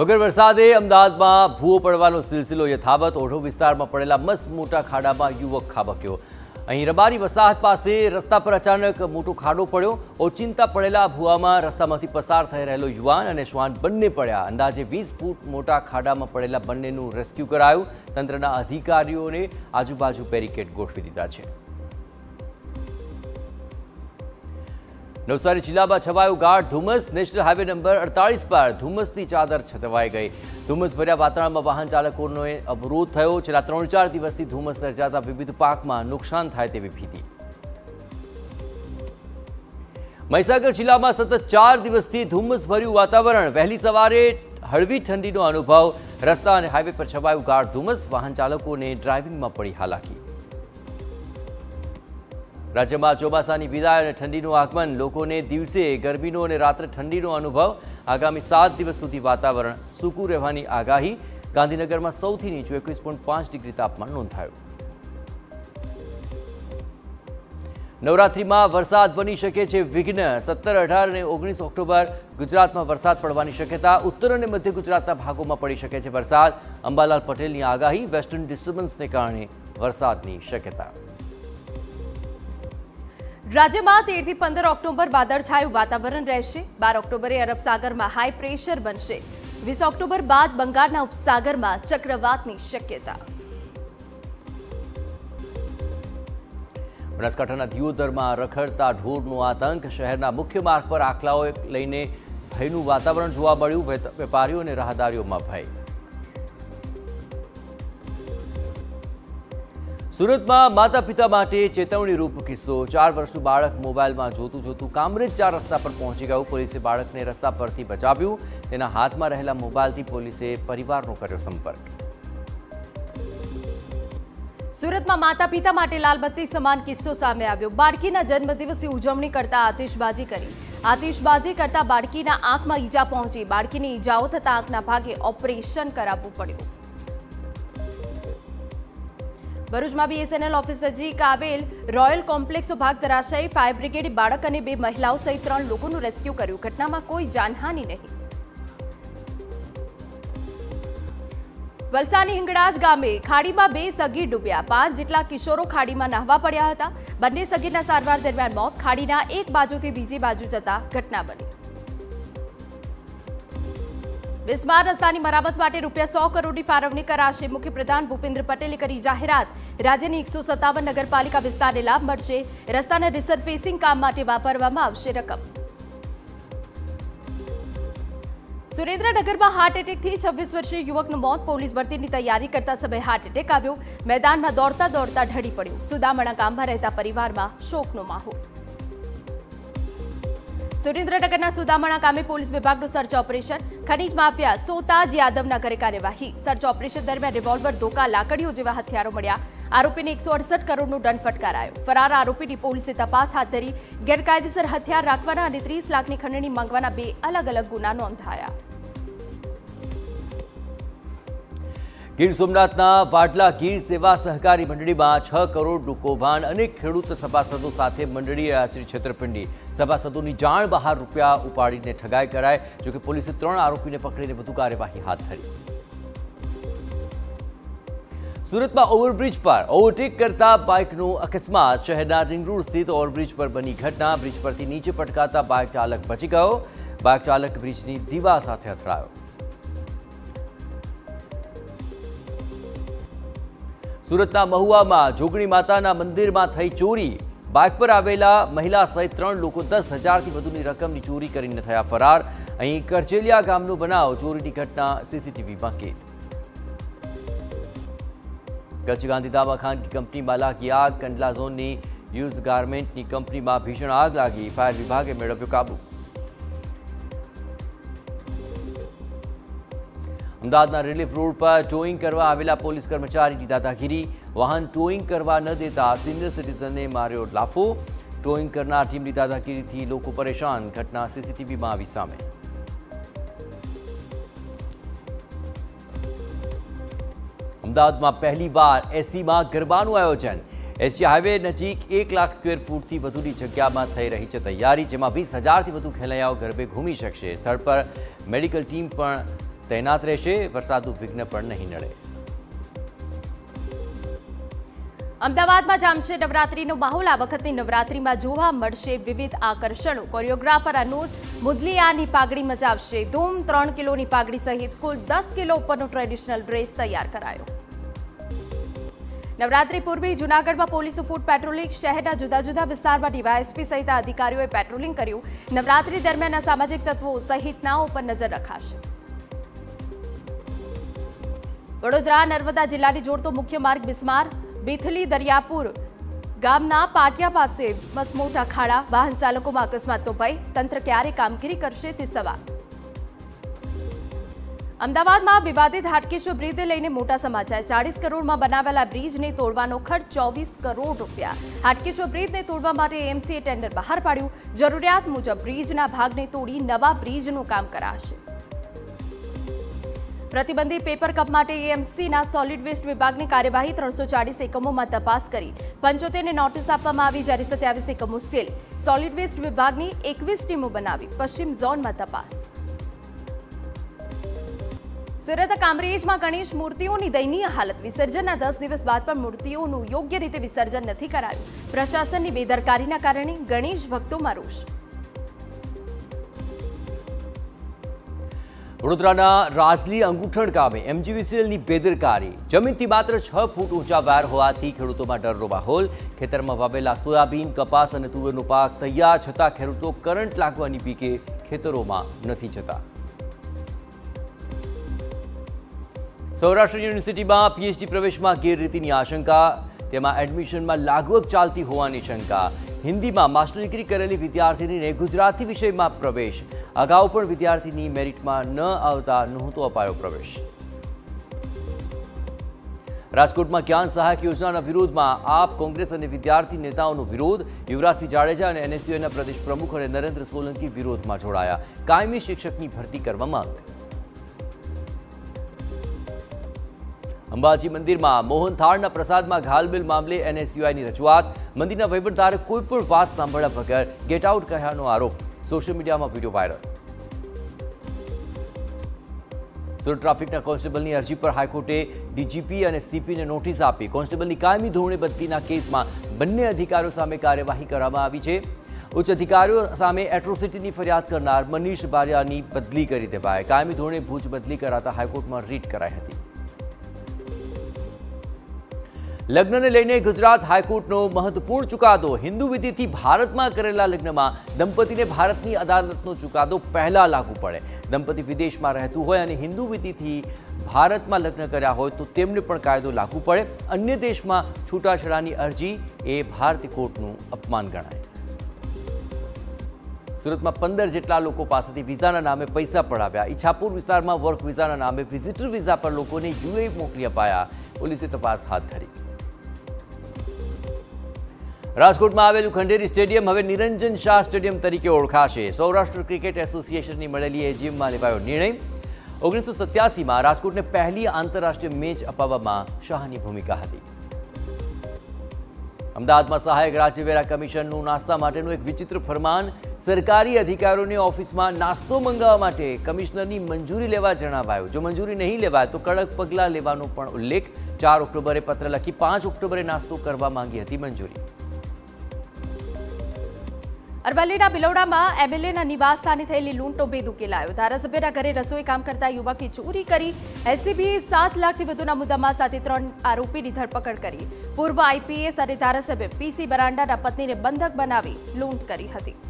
વગર વરસાદે અમદાવાદમાં ભૂવો પડવાનો સિલસિલો યથાવત, ઓઢો વિસ્તારમાં પડેલા મસ્ત મોટા ખાડામાં યુવક ખાબક્યો. અહીં રબારી વસાહત પાસે રસ્તા પર અચાનક મોટો ખાડો પડ્યો. ઓચિંતા પડેલા ભૂવામાં રસ્તામાંથી પસાર થઈ રહેલો યુવાન અને શ્વાન બંને પડ્યા. અંદાજે વીસ ફૂટ મોટા ખાડામાં પડેલા બંનેનું રેસ્ક્યુ કરાયું. તંત્રના અધિકારીઓને આજુબાજુ બેરિકેડ ગોઠવી દીધા છે. નવસારી જિલ્લામાં છવાયું ગાઢ ધુમ્મસ નેશનલ હાઈવે નંબર અડતાલીસ પર ધુમ્મસની ચાદર છતવાઈ ગઈ ધુમ્મસ ભર્યા વાતાવરણમાં વાહન ચાલકોનો અવરોધ થયો છેલ્લા ત્રણ ચાર દિવસથી ધુમ્મસ સર્જાતા વિવિધ પાકમાં નુકસાન થાય તેવી ભીતિ મહીસાગર જિલ્લામાં સતત ચાર દિવસથી ધુમ્મસ ભર્યું વાતાવરણ વહેલી સવારે હળવી ઠંડીનો અનુભવ રસ્તા અને હાઈવે પર છવાયું ગાઢ ધુમ્મસ વાહન ચાલકોને ડ્રાઇવિંગમાં પડી હાલાકી રાજ્યમાં ચોમાસાની વિદાય અને ઠંડીનું આગમન લોકોને દિવસે ગરમીનો અને રાત્રે ઠંડીનો અનુભવ આગામી સાત દિવસ સુધી વાતાવરણ સૂકું રહેવાની આગાહી ગાંધીનગરમાં સૌથી નીચું એકવીસ પોઈન્ટ પાંચ ડિગ્રી તાપમાન નોંધાયું નવરાત્રિમાં વરસાદ બની શકે છે વિઘ્ન સત્તર અઢાર અને ઓગણીસ ઓક્ટોબર ગુજરાતમાં વરસાદ પડવાની શક્યતા ઉત્તર અને મધ્ય ગુજરાતના ભાગોમાં પડી શકે છે વરસાદ અંબાલાલ પટેલની આગાહી વેસ્ટર્ન ડિસ્ટર્બન્સને કારણે વરસાદની શક્યતા રાજ્યમાં તેરથી પંદર ઓક્ટોબર વાદળછાયું વાતાવરણ રહેશે. બાર ઓક્ટોબરે અરબ સાગરમાં હાઈ પ્રેશર બનશે. વીસ ઓક્ટોબર બાદ બંગાળના ઉપસાગરમાં ચક્રવાતની શક્યતા. બનાસકાંઠાના દિયોદરમાં રખડતા ઢોરનો આતંક. શહેરના મુખ્ય માર્ગ પર આખલાઓ લઈને ભયનું વાતાવરણ જોવા મળ્યું. વેપારીઓ અને રાહદારીઓમાં ભય. સુરતમાં માતા પિતા માટે ચેતવણી રૂપ કિસ્સો ચાર વર્ષનું બાળક મોબાઈલમાં જોતું જોતું કામરેજ ચાર રસ્તા પર પહોંચી ગયું પોલીસે બાળકને રસ્તા પરથી બચાવ્યું તેના હાથમાં રહેલા મોબાઈલથી પોલીસે પરિવારનો કર્યો સંપર્ક સુરતમાં માતા પિતા માટે લાલબત્તી સમાન કિસ્સો સામે આવ્યો બાળકીના જન્મદિવસની ઉજવણી કરતા આતિશબાજી કરી આતિશબાજી કરતા બાળકીના આંખમાં ઈજા પહોંચી બાળકીની ઈજાઓ થતા આંખના ભાગે ઓપરેશન કરાવવું પડ્યું ભરૂચમાં બીએસએનએલ ઓફિસ નજીક આવેલ રોયલ કોમ્પ્લેક્સ ભાગ ધરાશાયી ફાયર બ્રિગેડે બાળક અને બે મહિલાઓ સહિત ત્રણ લોકોનું રેસ્ક્યુ કર્યું. ઘટનામાં કોઈ જાનહાનિ નહીં. વલસાડની હિંગળાજ ગામે ખાડીમાં બે સગીર ડૂબ્યા. પાંચ જેટલા કિશોરો ખાડીમાં નહાવા પડ્યા હતા. બંને સગીરના સારવાર દરમિયાન મોત. ખાડીના એક બાજુથી બીજી બાજુ જતા ઘટના બની. બિસ્માર રસ્તાની મરામત માટે રૂપિયા સો કરોડની ફાળવણી કરાશે મુખ્યપ્રધાન ભૂપેન્દ્ર પટેલે કરી જાહેરાત રાજ્યની એકસો સત્તાવન નગરપાલિકા વિસ્તારને લાભ મળશે રસ્તાના રિસર્ફેસિંગ કામ માટે વાપરવામાં આવશે રકમ સુરેન્દ્રનગરમાં હાર્ટ એટેકથી છવ્વીસ વર્ષીય યુવકનું મોત પોલીસ ભરતીની તૈયારી કરતા સમયે હાર્ટ એટેક આવ્યો મેદાનમાં દોડતા દોડતા ઢળી પડ્યું સુદામણા ગામમાં રહેતા પરિવારમાં શોકનો માહોલ સુરેન્દ્રનગરના સુદામણા ગામે પોલીસ વિભાગનું સર્ચ ઓપરેશન ખનીજ માફિયા સોતાજ યાદવના ઘરે કાર્યવાહી સર્ચ ઓપરેશન દરમિયાન રિવોલ્વર ધોકા લાકડીઓ જેવા હથિયારો મળ્યા આરોપીને એકસો અડસઠ કરોડનો દંડ ફટકારાયો ફરાર આરોપીની પોલીસે તપાસ હાથ ધરી ગેરકાયદેસર હથિયાર રાખવાના અને ત્રીસ લાખની ખંડણી માંગવાના બે અલગ અલગ ગુના નોંધાયા ગીર સોમનાથના વાડલા ગીર સેવા સહકારી મંડળીમાં છ કરોડનું કૌભાંડ અનેક ખેડૂત સભાસદો સાથે મંડળીએ આચરી છેતરપિંડી સભાસદોની જાણ બહાર રૂપિયા ઉપાડીને ઠગાઈ કરાય જોકે પોલીસે ત્રણ આરોપીને પકડીને વધુ કાર્યવાહી હાથ ધરી સુરતમાં ઓવરબ્રિજ પર ઓવરટેક કરતા બાઇકનો અકસ્માત શહેરના રિંગ રોડ સ્થિત ઓવરબ્રિજ પર બની ઘટના બ્રિજ પરથી નીચે પટકાતા બાઇક ચાલક બચી ગયો બાઇક ચાલક બ્રિજની દીવા સાથે અથડાયો સુરતના મહુવામાં જોગણી માતાના મંદિરમાં થઈ ચોરી. બાઇક પર આવેલા મહિલા સહિત ત્રણ લોકો દસ હજારથી વધુની રકમની ચોરી કરીને થયા ફરાર. અહીં કરચેલિયા ગામનો બનાવ ચોરીની ઘટના સીસીટીવીમાં કેદ. કચ્છ ગાંધીધામમાં ખાનગી કંપનીમાં લાગી આગ, કંડલા ઝોનની યુઝ ગાર્મેન્ટની કંપનીમાં ભીષણ આગ લાગી. ફાયર વિભાગે મેળવ્યો કાબુ. અમદાવાદના રિલીફ રોડ પર ટોઈંગ કરવા આવેલા પોલીસ કર્મચારીની દાદાગીરી વાહન ટોઈંગ કરવા ન દેતા સિનિયર સિટીઝનને માર્યો લાફો ટોઈંગ કરનાર ટીમની દાદાગીરીથી લોકો પરેશાન ઘટના સીસીટીવીમાં આવી સામે અમદાવાદમાં પહેલીવાર એસીમાં ગરબાનું આયોજન એસજી હાઈવે નજીક એક લાખ સ્ક્વેર ફૂટથી વધુની જગ્યામાં થઈ રહી છે તૈયારી જેમાં વીસ હજારથી વધુ ખેલૈયાઓ ગરબે ઘૂમી શકશે સ્થળ પર મેડિકલ ટીમ પણ તૈનાત રહેશે વરસાદનું વિઘ્ન પણ નહીં નડે. અમદાવાદમાં જામશે નવરાત્રીનો માહોલ. આ વખતની નવરાત્રીમાં જોવા મળશે વિવિધ આકર્ષણો. કોરિયોગ્રાફર અનુજ મુદલિયાની પાઘડી મજાવશે ધૂમ, ત્રણ કિલોની પાઘડી સહિત કુલ દસ કિલો ઉપરનો ટ્રેડિશનલ ડ્રેસ તૈયાર કરાયો. નવરાત્રી પૂર્વે જૂનાગઢમાં પોલીસ ફૂડ પેટ્રોલિંગ શહેરના જુદા જુદા વિસ્તારમાં ડીવાયએસપી સહિત અધિકારીઓએ પેટ્રોલિંગ કર્યું. નવરાત્રી દરમિયાન અસામાજિક તત્વો સહિતનાઓ પર નજર રખાશે. વડોદરા નર્મદા જિલ્લાની જોડતો મુખ્ય માર્ગ બિસ્માર બેથલી દરિયાપુર ગામના પાટિયા પાસે મસમોટા ખાડા વાહન ચાલકોમાં અકસ્માતનો ભય તંત્ર ક્યારે કામગીરી કરશે તે સવાલ અમદાવાદમાં વિવાદિત હાટકેશ્વર બ્રિજને લઈને મોટા સમાચાર ચાળીસ કરોડમાં બનાવેલા બ્રિજને તોડવાનો ખર્ચ ચોવીસ કરોડ રૂપિયા હાટકેશ્વર બ્રિજને તોડવા માટે એમસીએ ટેન્ડર બહાર પાડ્યું જરૂરિયાત મુજબ બ્રિજના ભાગને તોડી નવા બ્રિજનું કામ કરાશે પ્રતિબંધિત પેપર કપ માટે એએમસીના સોલિડ વેસ્ટ વિભાગની કાર્યવાહી ત્રણસો ચાળીસ એકમોમાં તપાસ કરી. પંચોતેરને નોટિસ આપવામાં આવી જ્યારે સત્યાવીસ એકમો સીલ સોલિડ વેસ્ટ વિભાગની એકવીસ ટીમો બનાવી. પશ્ચિમ ઝોનમાં તપાસ. સુરત કામરેજમાં ગણેશ મૂર્તિઓની દયનીય હાલત. વિસર્જનના દસ દિવસ બાદ પણ મૂર્તિઓનું યોગ્ય રીતે વિસર્જન નથી કરાયું. પ્રશાસનની બેદરકારીના કારણે ગણેશ ભક્તોમાં રોષ. વડોદરાના રાજલી અંગૂઠણ ગામે એમજીવીસીએલની બેદરકારી જમીનથી માત્ર છ ફૂટ ઊંચા વાયર હોવાથી ખેડૂતોમાં ડરનો માહોલ ખેતરમાં વાવેલા સોયાબીન કપાસ અને તુવેરનો પાક તૈયાર છતાં ખેડૂતો કરંટ લાગવાની બીકે ખેતરોમાં નથી જતા સૌરાષ્ટ્ર યુનિવર્સિટીમાં પીએચડી પ્રવેશમાં ગેરરીતિની આશંકા તેમાં એડમિશનમાં લાગવગ ચાલતી હોવાની શંકા હિન્દીમાં માસ્ટર ડિગ્રી કરેલી વિદ્યાર્થીનીને ગુજરાતી વિષયમાં પ્રવેશ અગાઉ પણ વિદ્યાર્થીની મેરિટમાં ન આવતા નહોતો અપાયો પ્રવેશ રાજકોટમાં જ્ઞાન સહાયક યોજનાના વિરોધમાં આપ કોંગ્રેસ અને વિદ્યાર્થી નેતાઓનો વિરોધ યુવરાજસિંહ જાડેજા અને એનએસયુના પ્રદેશ પ્રમુખ અને નરેન્દ્ર સોલંકી વિરોધમાં જોડાયા કાયમી શિક્ષકની ભરતી કરવા માંગ અંબાજી મંદિરમાં મોહનથાળના પ્રસાદમાં ઘાલબિલ મામલે એનએસયુઆઈની રજૂઆત. મંદિરના વહીવટદારે કોઈ પણ વાત સાંભળ્યા વગર ગેટ આઉટ કહ્યાનો આરોપ. સોશિયલ મીડિયામાં વીડિયો વાયરલ. સુરત ટ્રાફિકના કોન્સ્ટેબલની અરજી પર હાઈકોર્ટે ડીજીપી અને સીપીને નોટિસ આપી. કોન્સ્ટેબલની કાયમી ધોરણે બદલીના કેસમાં બંને અધિકારીઓ સામે કાર્યવાહી કરવામાં આવી છે. ઉચ્ચ અધિકારીઓ સામે એટ્રોસિટીની ફરિયાદ કરનાર મનીષ બારિયાની બદલી કરી દેવાય કાયમી ધોરણે ભુજ બદલી કરાતા હાઈકોર્ટમાં રીટ કરાઈ હતી. લગ્નને લઈને ગુજરાત હાઈકોર્ટનો મહત્વપૂર્ણ ચુકાદો હિન્દુ વિધિથી ભારતમાં કરેલા લગ્નમાં દંપતીને ભારતની અદાલતનો ચુકાદો પહેલા લાગુ પડે દંપતી વિદેશમાં રહેતું હોય અને હિન્દુ વિધિથી ભારતમાં લગ્ન કર્યા હોય તો તેમને પણ કાયદો લાગુ પડે અન્ય દેશમાં છૂટાછેડાની અરજી એ ભારતીય કોર્ટનું અપમાન ગણાય સુરતમાં પંદર જેટલા લોકો પાસેથી વિઝાના નામે પૈસા પડાવ્યા ઈચ્છાપુર વિસ્તારમાં વર્ક વિઝાના નામે વિઝિટર વિઝા પર લોકોને યુએ મોકલી અપાયા પોલીસે તપાસ હાથ ધરી રાજકોટમાં આવેલું ખંડેરી સ્ટેડિયમ હવે નિરંજન શાહ સ્ટેડિયમ તરીકે ઓળખાશે. સૌરાષ્ટ્ર ક્રિકેટ એસોસિએશનની મળેલી એજીએમમાં લેવાયો નિર્ણય. ઓગણીસો સત્યાસીમાં રાજકોટને પહેલી આંતરરાષ્ટ્રીય મેચ અપાવવામાં શાહની ભૂમિકા હતી. અમદાવાદમાં સહાયક રાજ્યવેરા કમિશનનું નાસ્તા માટેનું એક વિચિત્ર ફરમાન સરકારી અધિકારીઓને ઓફિસમાં નાસ્તો મંગાવવા માટે કમિશનરની મંજૂરી લેવા જણાવાયું. જો મંજૂરી નહીં લેવાય તો કડક પગલાં લેવાનો પણ ઉલ્લેખ. ચાર ઓક્ટોબરે પત્ર લખી પાંચ ઓક્ટોબરે નાસ્તો કરવા માંગી હતી મંજૂરી. અરવલ્લીના બિલોડામાં એમએલએના નિવાસ સ્થાને થયેલી લૂંટનો ભેદ ઉકેલાયો ધારાસભ્યના ઘરે રસોઈ કામ કરતા યુવકે ચોરી કરી એસીબીએ સાત લાખથી વધુના મુદ્દામાં સાથે ત્રણ આરોપીની ધરપકડ કરી પૂર્વ આઈપીએસ અને ધારાસભ્ય પીસી બરાંડાના પત્નીને બંધક બનાવી લૂંટ કરી હતી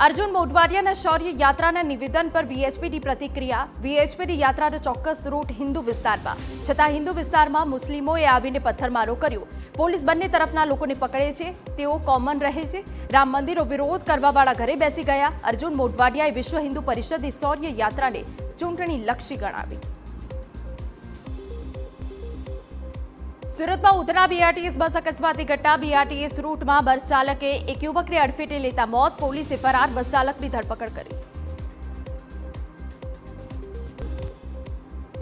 અર્જુન મોઢવાડિયાના શૌર્ય યાત્રાના નિવેદન પર વીએચપીની પ્રતિક્રિયા વીએચપીની યાત્રાનો ચોક્કસ રૂટ હિન્દુ વિસ્તારમાં છતાં હિન્દુ વિસ્તારમાં મુસ્લિમોએ આવીને પથ્થરમારો કર્યો પોલીસ બંને તરફના લોકોને પકડે છે તેઓ કોમન રહે છે રામ મંદિરો વિરોધ કરવાવાળા ઘરે બેસી ગયા અર્જુન મોઢવાડિયાએ વિશ્વ હિન્દુ પરિષદની શૌર્ય યાત્રાને ચૂંટણી લક્ષી ગણાવી સુરતમાં ઉધના બીઆરટીએસ બસ અકસ્માતની ઘટના બીઆરટીએસ રૂટમાં બસ ચાલકે એક યુવકને અડફેટે લેતા મોત પોલીસે ફરાર બસ ચાલકની ધરપકડ કરી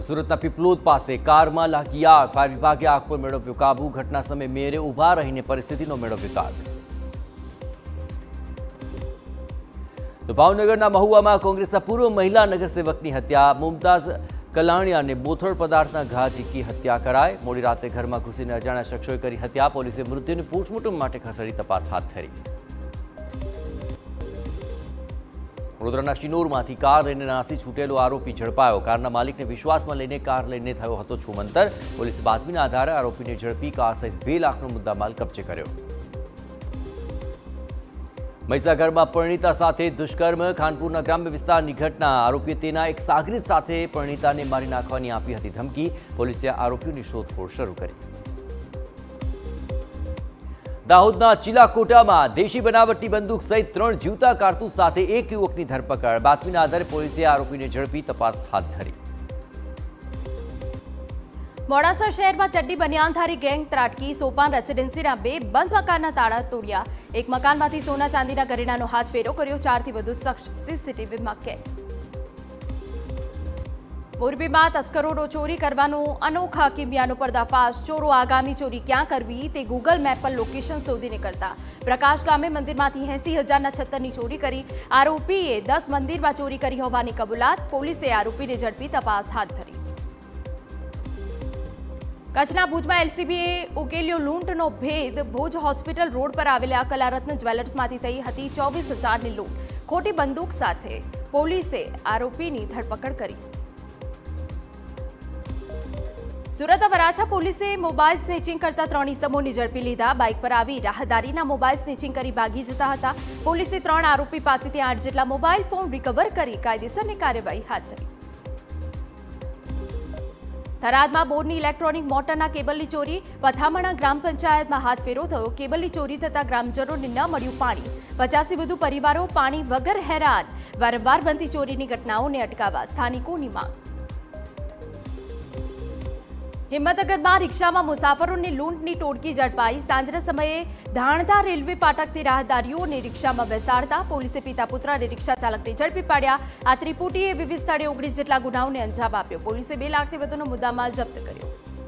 સુરતના પીપલોદ પાસે કારમાં લાગી આગ ફાયર વિભાગે આગ પર મેળવ્યો કાબુ ઘટના સમયે મેયરે ઊભા રહીને પરિસ્થિતિનો મેળવ્યો તાગ તો ભાવનગરના મહુવામાં કોંગ્રેસના પૂર્વ મહિલા નગરસેવકની હત્યા મુમતાઝ કલાણિયાને બોથડ પદાર્થના ઘા ઝીકી હત્યા કરાય મોડી રાતે ઘરમાં ઘૂસીને અજાણ્યા શખ્સોએ કરી હત્યા પોલીસે મૃત્યુને પોસ્ટમોર્ટમ માટે ખસેડી તપાસ હાથ ધરી વડોદરાના શિનોરમાંથી કાર લઈને નાસી છૂટેલો આરોપી ઝડપાયો કારના માલિકને વિશ્વાસમાં લઈને કાર લઈને થયો હતો છુમંતર પોલીસે બાતમીના આધારે આરોપીને ઝડપી કાર સહિત બે લાખનો મુદ્દામાલ કબજે કર્યો મહીસાગરમાં પરિણીતા સાથે દુષ્કર્મ, ખાનપુરના ગ્રામ્ય વિસ્તારની ઘટના. આરોપીએ તેના એક સાગરી સાથે પરિણીતાને મારી નાખવાની આપી હતી ધમકી. પોલીસે આરોપીઓની શોધખોળ શરૂ કરી. દાહોદના ચિલાકોટામાં દેશી બનાવટી બંદૂક સહિત ત્રણ જીવતા કારતૂસ સાથે એક યુવકની ધરપકડ. બાતમીના આધારે પોલીસે આરોપીને ઝડપી તપાસ હાથ ધરી. મોડાસા શહેરમાં ચડ્ડી બનિયાનધારી ગેંગ ત્રાટકી સોપાન રેસિડેન્સીના બે બંધ મકાનના તાળા તોડ્યા એક મકાનમાંથી સોના ચાંદીના ઘરેણાનો હાથ ફેરો કર્યો ચારથી વધુ શખ્સ સીસીટીવીમાં કેદ મોરબીમાં તસ્કરોનો ચોરી કરવાનો અનોખા કિમિયાનો પર્દાફાશ ચોરો આગામી ચોરી ક્યાં કરવી તે ગૂગલ મેપ પર લોકેશન શોધીને કરતા પ્રકાશ ગામે મંદિરમાંથી એસી હજારના છત્તરની ચોરી કરી આરોપીએ દસ મંદિરમાં ચોરી કરી હોવાની કબૂલાત પોલીસે આરોપીને ઝડપી તપાસ હાથ ધરી કચ્છના ભુજમાં એલસીબીએ ઉકેલ્યો લૂંટનો ભેદ. ભુજ હોસ્પિટલ રોડ પર આવેલા કલારત્ન જ્વેલર્સમાંથી થઈ હતી ચોવીસ હજારની લૂંટ. ખોટી બંદૂક સાથે પોલીસે આરોપીની ધરપકડ કરી. સુરત વરાછા પોલીસે મોબાઈલ સ્નેચિંગ કરતા ત્રણ ઇસમોને ઝડપી લીધા. બાઇક પર આવી રાહદારીના મોબાઈલ સ્નેચિંગ કરી ભાગી જતા હતા. પોલીસે ત્રણ આરોપી પાસેથી આઠ જેટલા મોબાઈલ ફોન રિકવર કરી કાયદેસરની કાર્યવાહી હાથ ધરી. થરાદમાં બોરની ઇલેક્ટ્રોનિક મોટરના કેબલની ચોરી પથામણા ગ્રામ પંચાયતમાં હાથ ફેરો થયો કેબલની ચોરી થતા ગ્રામજનોને ન મળ્યું પાણી પચાસથી વધુ પરિવારો પાણી વગર હેરાન વારંવાર બનતી ચોરીની ઘટનાઓને અટકાવવા સ્થાનિકોની માંગ હિંમતનગરમાં રિક્ષામાં મુસાફરોની લૂંટની ટોળકી ઝડપાઈ સાંજના સમયે ધાણધા રેલવે ફાટકથી રાહદારીઓને રિક્ષામાં બેસાડતા પોલીસે પિતા પુત્ર અને રિક્ષા ચાલકને ઝડપી પાડ્યા આ ત્રિપુટીએ વિવિધ સ્થળે ઓગણીસ જેટલા ગુનાઓને અંજામ આપ્યો પોલીસે બે લાખથી વધુનો મુદ્દામાલ જપ્ત કર્યો